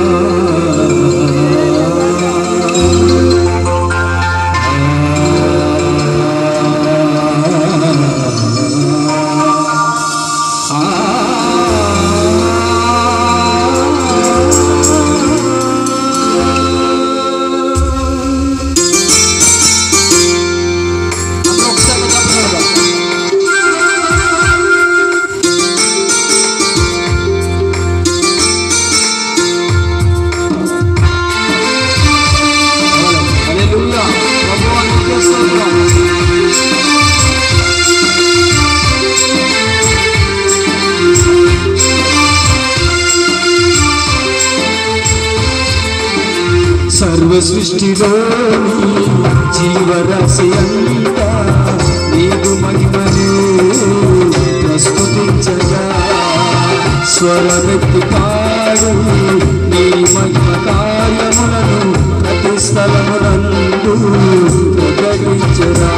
Oh. సర్వ సృష్టిలో జీవరాశి అంతా నీకు మహిమను ప్రస్తుతించగా. స్వరమెత్తి పాడు నీ మహిమ కార్యములను ప్రతి స్థలమునందు ప్రకటించరా.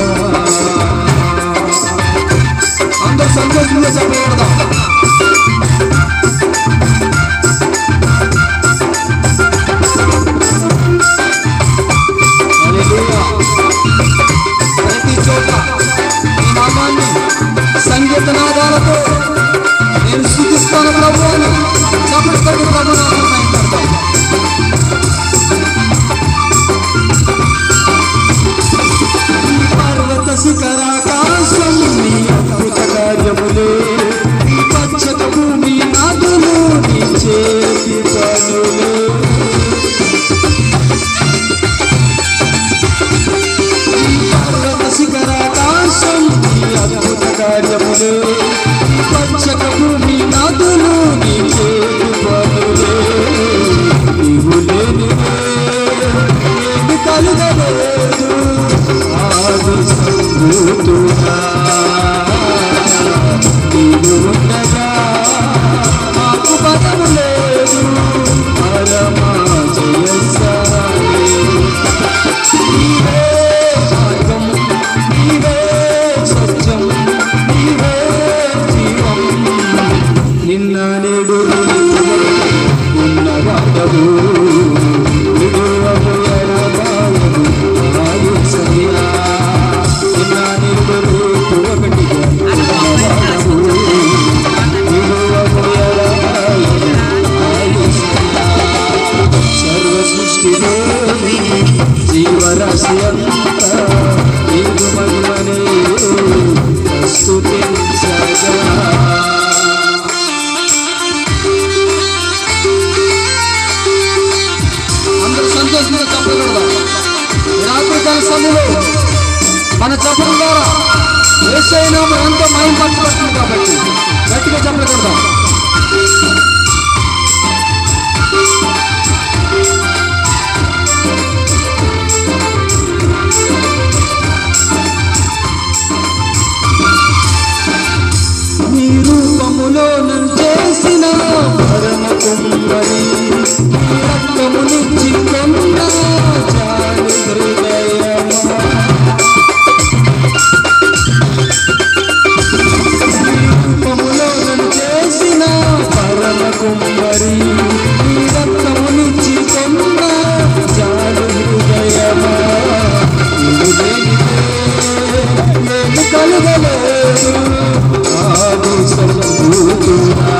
Cristo no propone, no Matamos సృష్టిలోని జీవరాశి అంతా నీవు మన్మని స్తుతించగా అందరూ సంతోషంగా చెప్పలు రాత్రికాల సమయంలో మన చెప్పడం ద్వారా వేసైనా ఎంతో మయం పట్టుకుంటుంది కాబట్టి గట్టిగా చెప్పకూడదాం మరి రక్తమునిచ్చి చాలు హృదయమా చేసిన పరమ కుమ్మరి రక్తమునిచ్చి కొన్న చాలు హృదయమా నేను కలుగలేదు ఆదు సంభూతున్నా